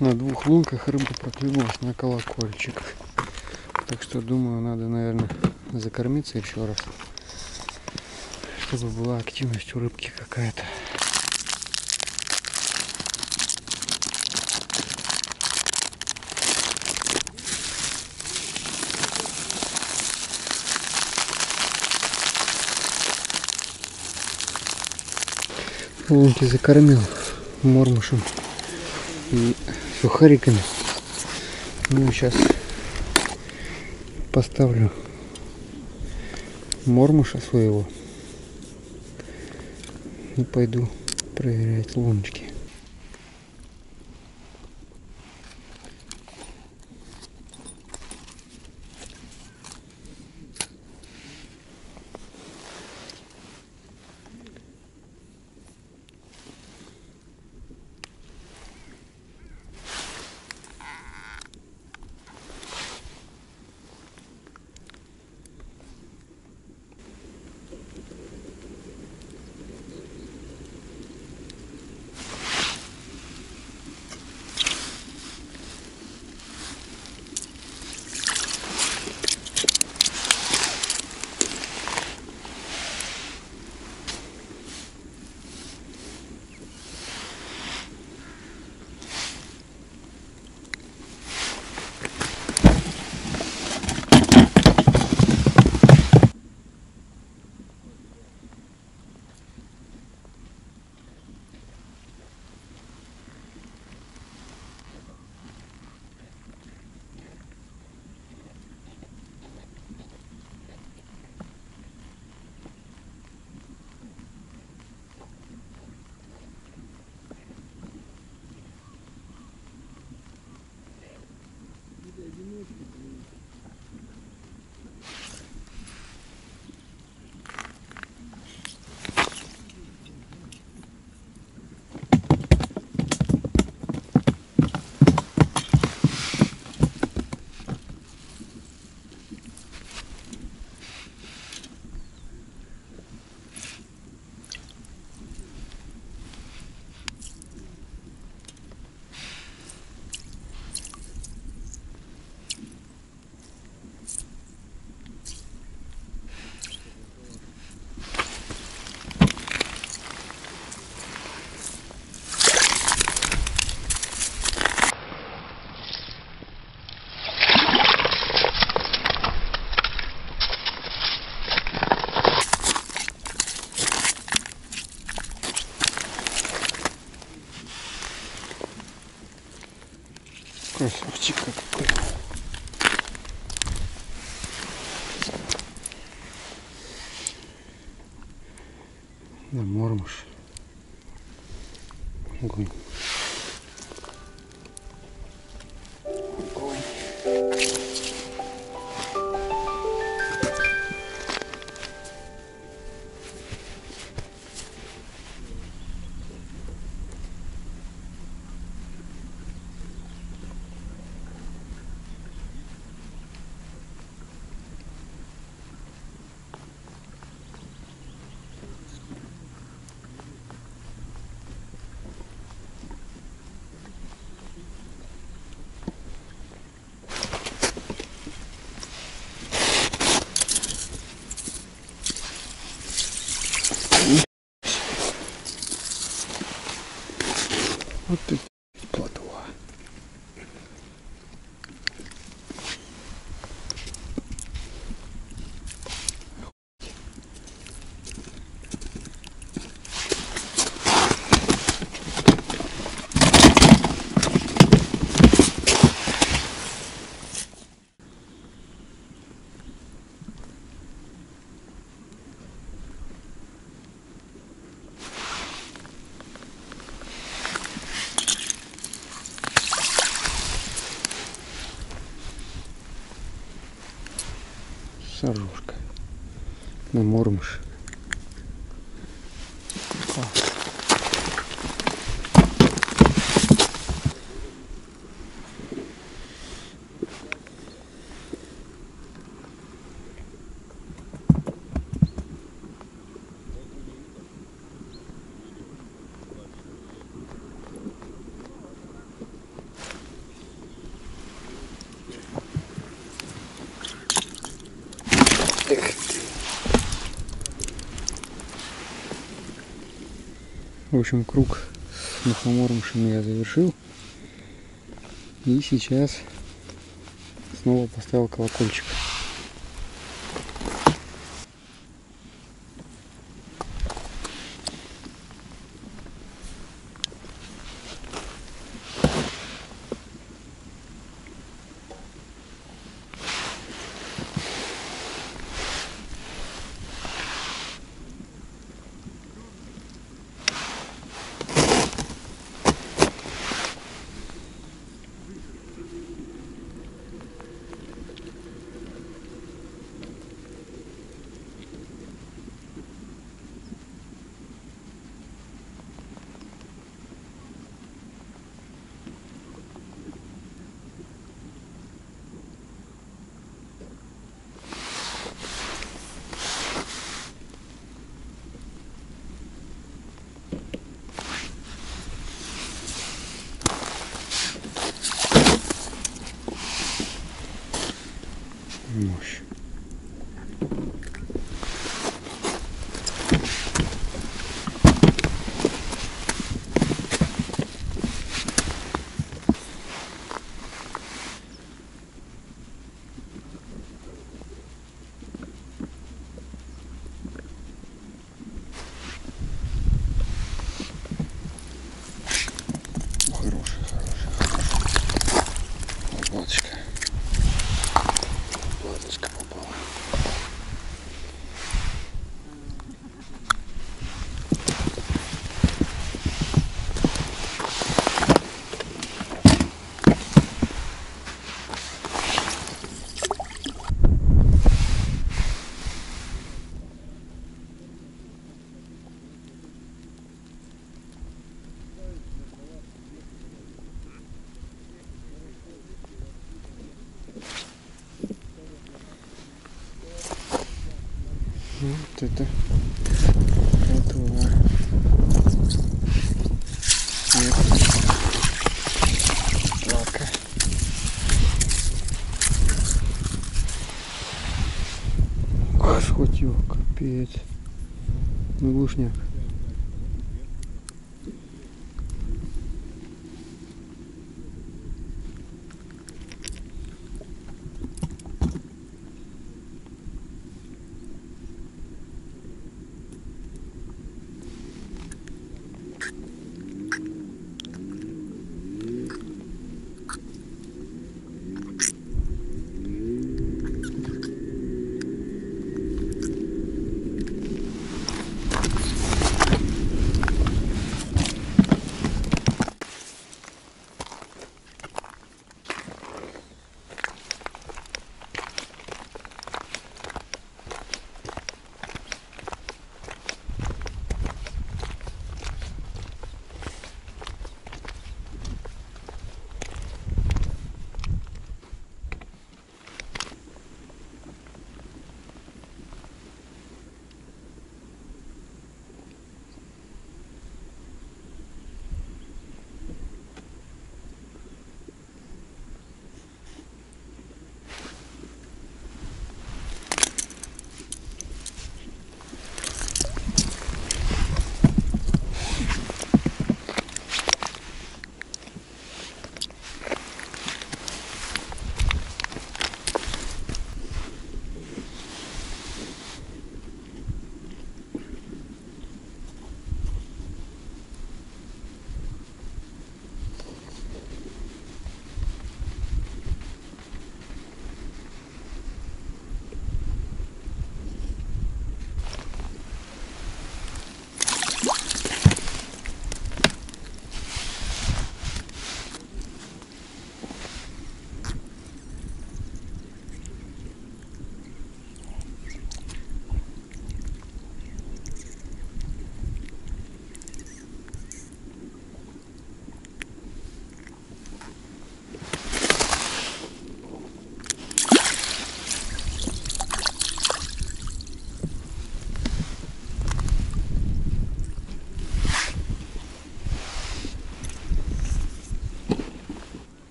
на двух лунках рыба проклюнулась на колокольчик. Так что думаю, надо, наверное, закормиться еще раз. Чтобы была активность у рыбки какая-то. Лунки закормил мормышем и сухариками. Ну, сейчас поставлю мормуша своего и пойду проверять луночки. На мормыш. В общем, круг с мухомормышами я завершил. И сейчас снова поставил колокольчик. Капец. Ну, глушняк.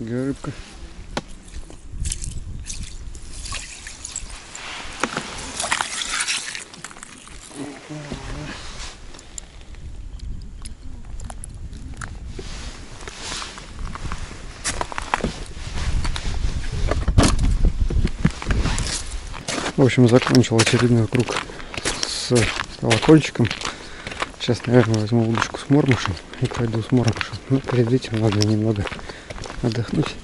Фига рыбка. В общем, закончил очередной круг с колокольчиком. Сейчас, наверное, возьму удочку с мормышем и пойду с мормышем. Но перед этим надо немного отдохнуть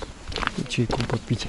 и чайку попить.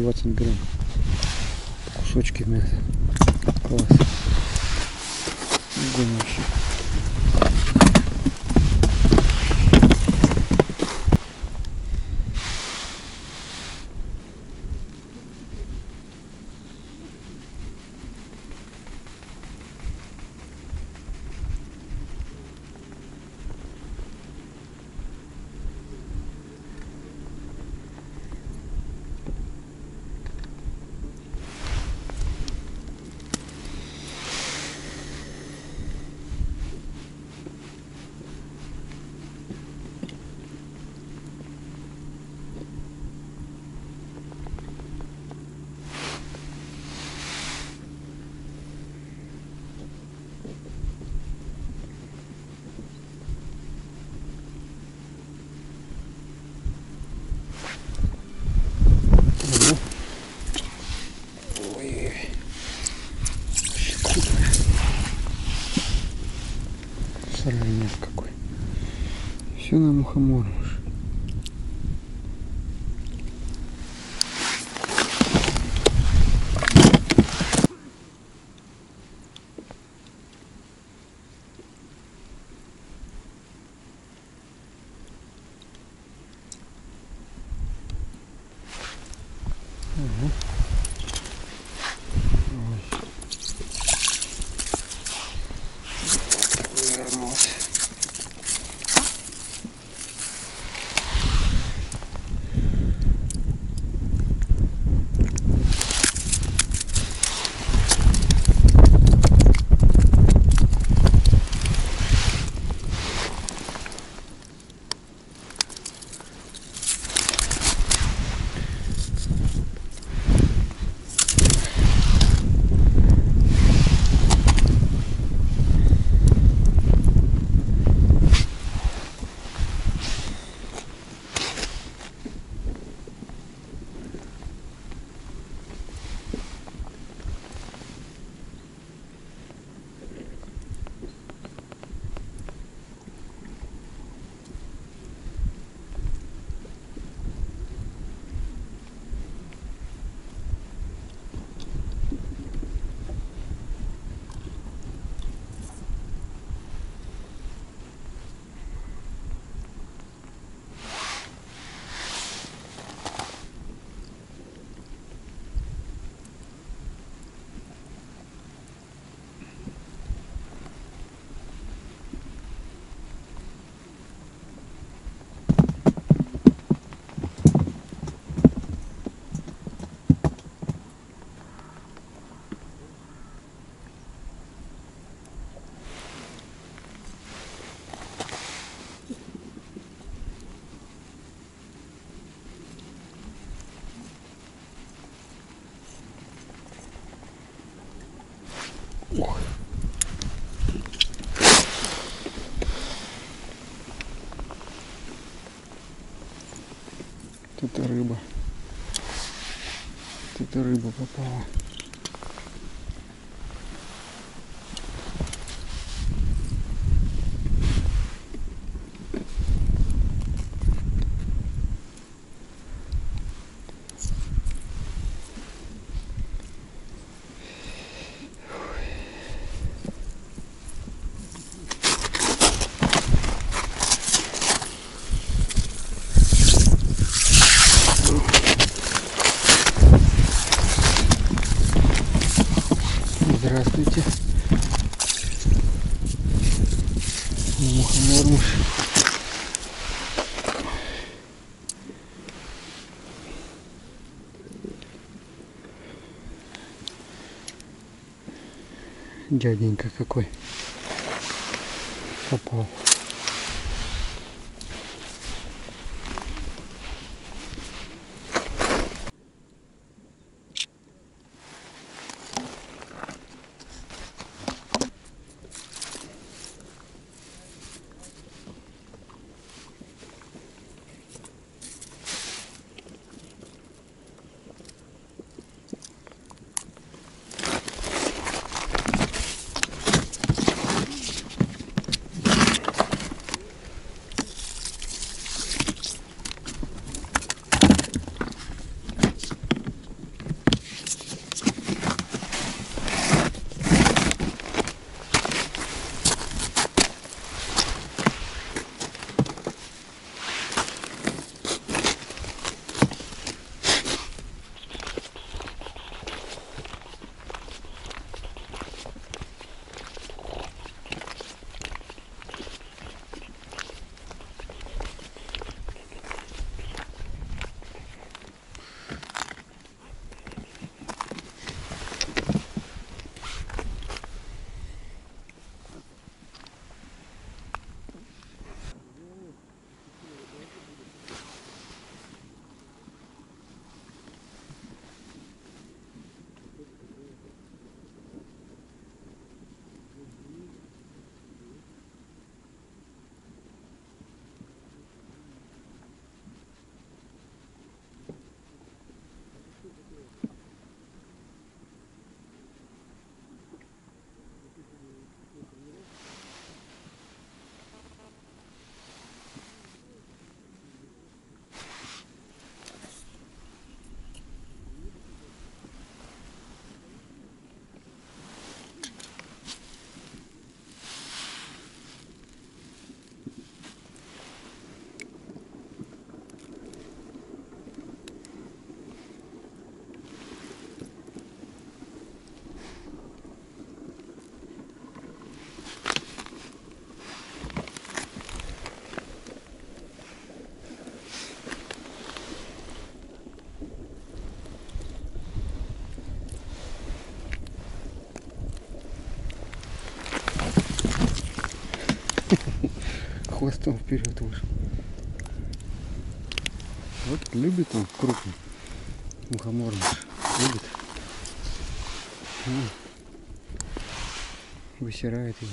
220 грамм. Кусочки мяса. Класс. Огонь вообще. Ну. Ой. Щекотно. Сорванец какой. Все на это рыба. Это рыба попала. Дяденька какой хвостом вперед вышел. Вот любит он крупный мухоморный. Любит. Высирает его.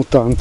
Это,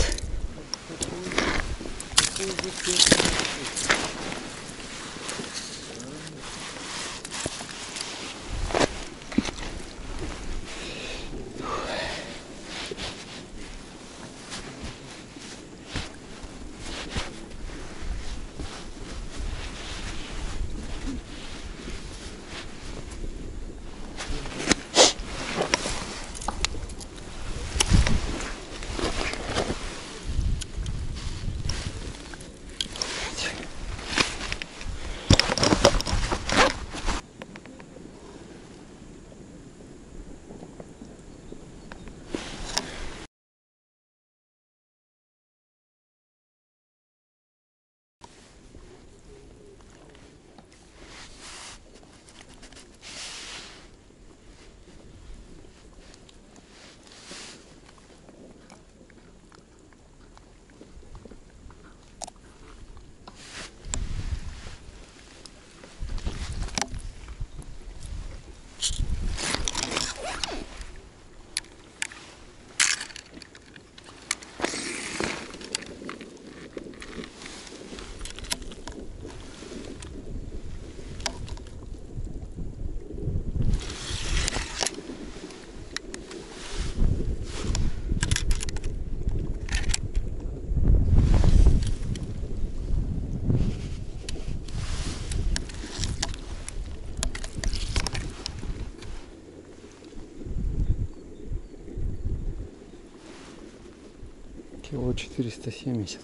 470.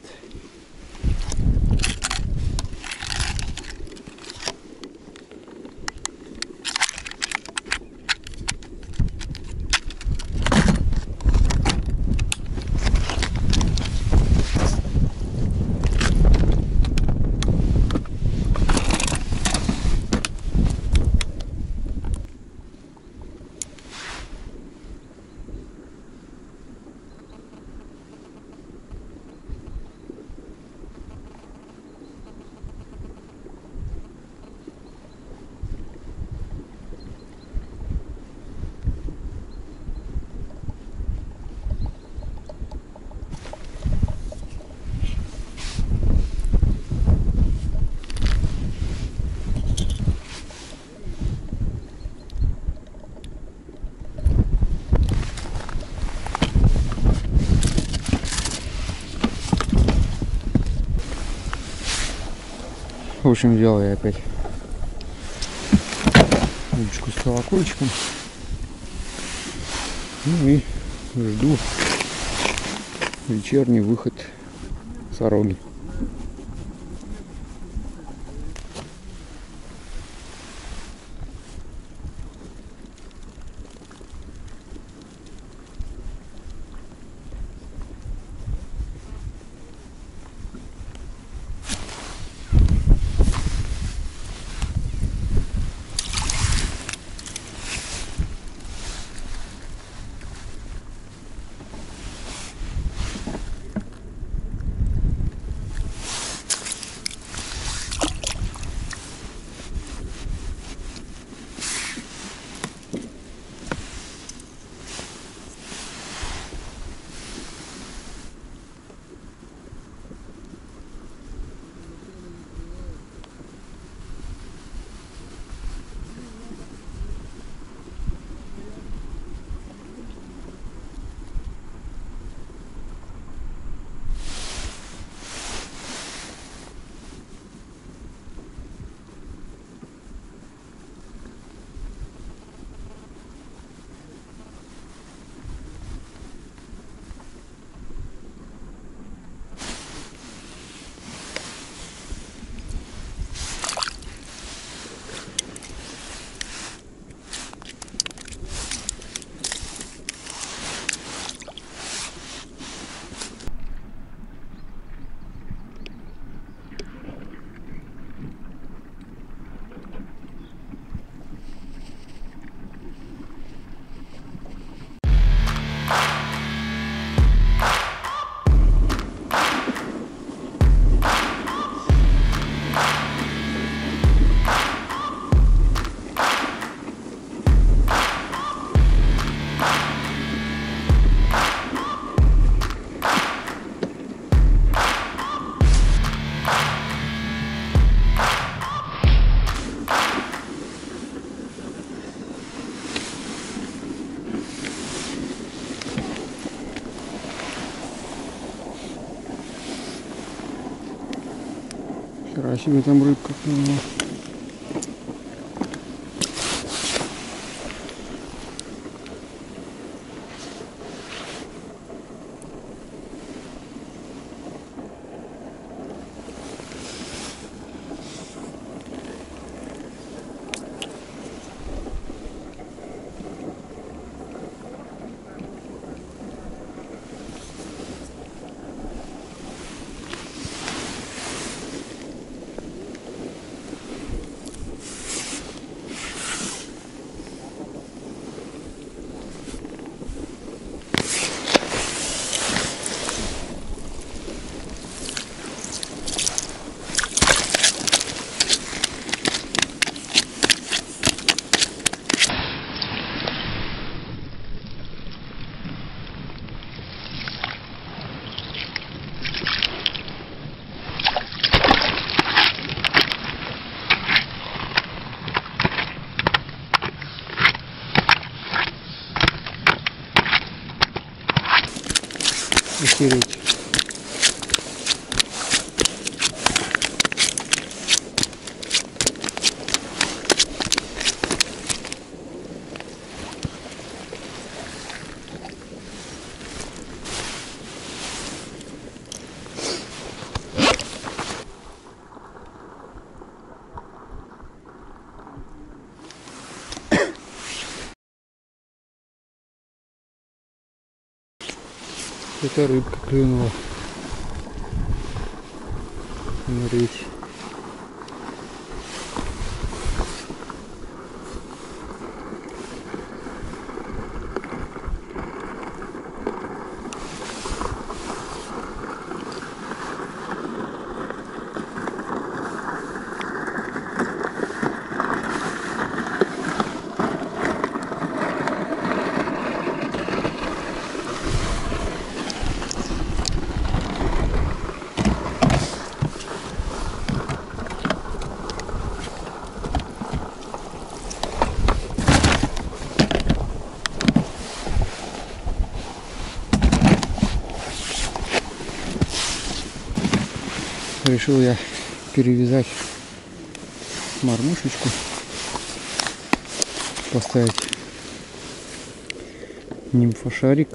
В общем, взял я опять удочку с колокольчиком. Ну и жду вечерний выход сороги. Себе там рыбка клюнула. Охереть. Это рыбка клюнула. Смотрите. Решил я перевязать мормышечку поставить нимфошарик.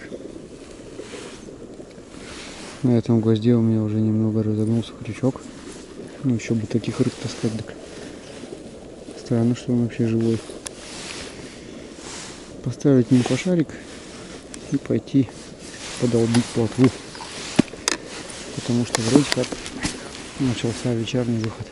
На этом гвозде у меня уже немного разогнулся крючок. Ну, еще бы таких рыб таскать, так странно, что он вообще живой. Поставить нимфошарик и пойти подолбить плотву. Потому что вроде как начался вечерний выход.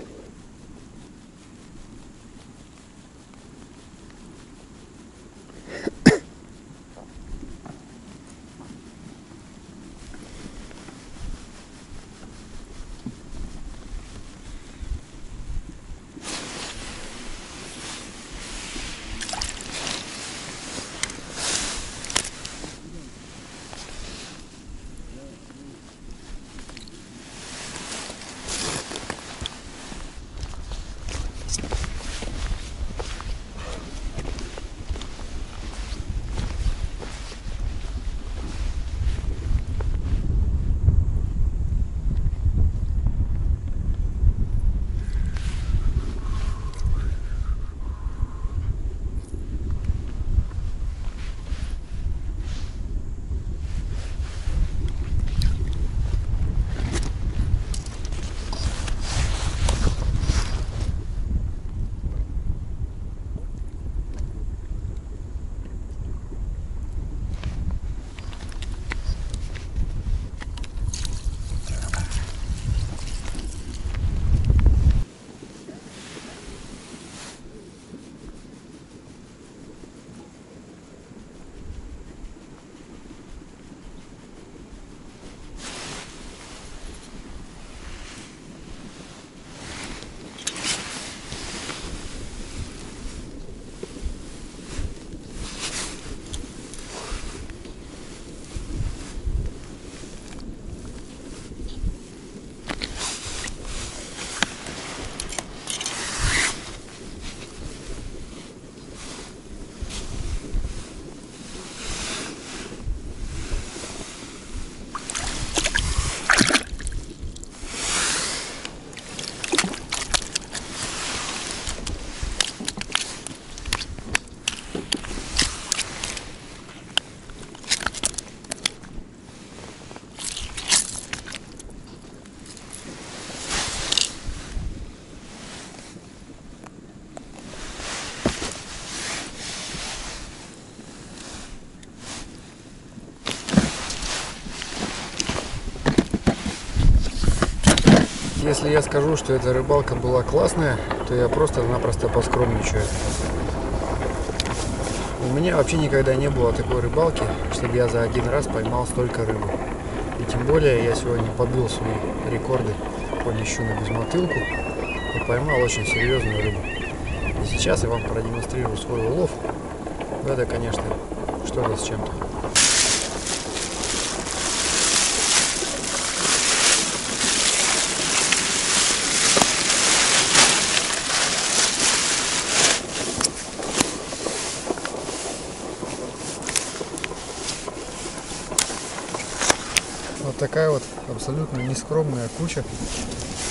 Если я скажу, что эта рыбалка была классная, то я просто-напросто поскромничаю. У меня вообще никогда не было такой рыбалки, чтобы я за один раз поймал столько рыбы. И тем более я сегодня побил свои рекорды по лещу на безмотылку и поймал очень серьезную рыбу. И сейчас я вам продемонстрирую свой улов. Это, конечно, что-то с чем-то. Вот такая вот абсолютно нескромная куча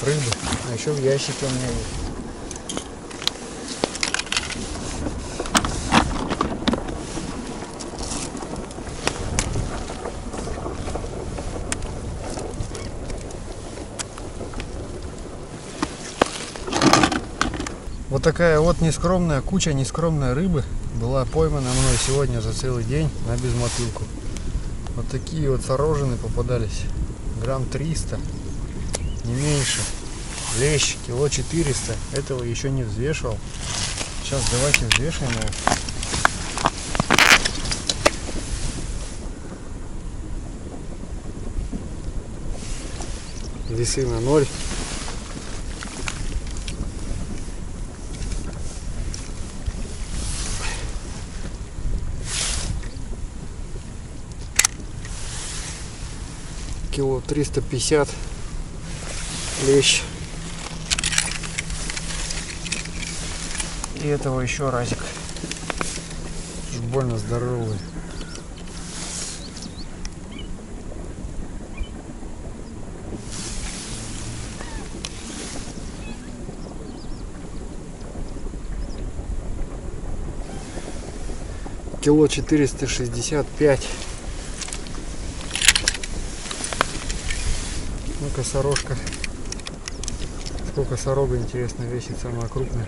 рыбы. А еще в ящике у меня есть. Вот такая вот нескромная куча нескромной рыбы была поймана мной сегодня за целый день на безмотылку. Вот такие вот сорожины попадались. Грамм 300, не меньше. Лещ кило 400. Этого еще не взвешивал. Сейчас давайте взвешиваем его. Весы ноль. кило 350 лещ. И этого еще разик. Уж больно здоровый. Кило 465 Ну-ка, сорожка. Сколько сорога, интересно, весит самая крупная.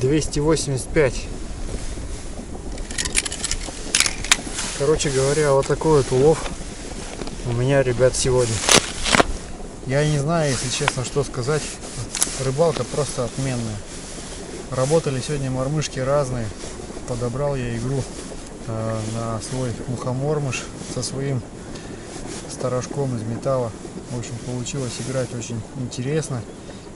Двести восемьдесят пять. Короче говоря, вот такой вот улов у меня, ребят, сегодня. Я не знаю, если честно, что сказать. Рыбалка просто отменная. Работали сегодня мормышки разные. Подобрал я игру э, на свой мухомормыш со своим сторожком из металла. В общем, получилось играть очень интересно.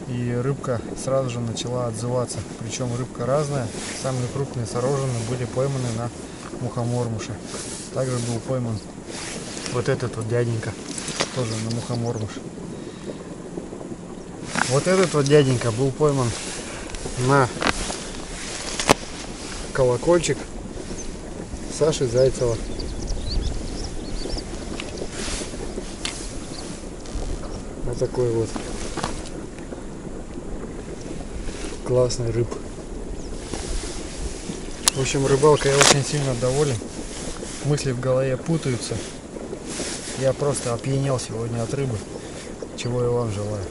И рыбка сразу же начала отзываться. Причем рыбка разная. Самые крупные сорожины были пойманы на мухомормыша. Также был пойман вот этот вот дяденька. Тоже на мухомормыш. Вот этот вот дяденька был пойман на колокольчик Саши Зайцева. Вот такой вот классный рыб. В общем, рыбалка я очень сильно доволен. Мысли в голове путаются. Я просто опьянел сегодня от рыбы, чего я вам желаю.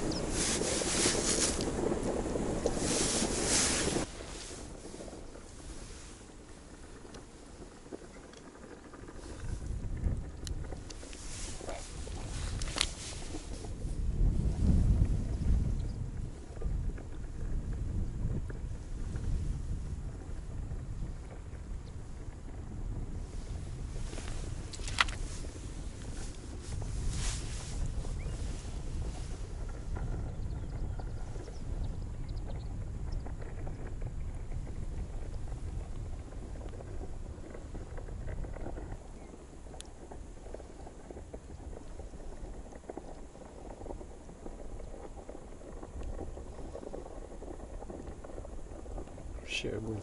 Вообще огонь.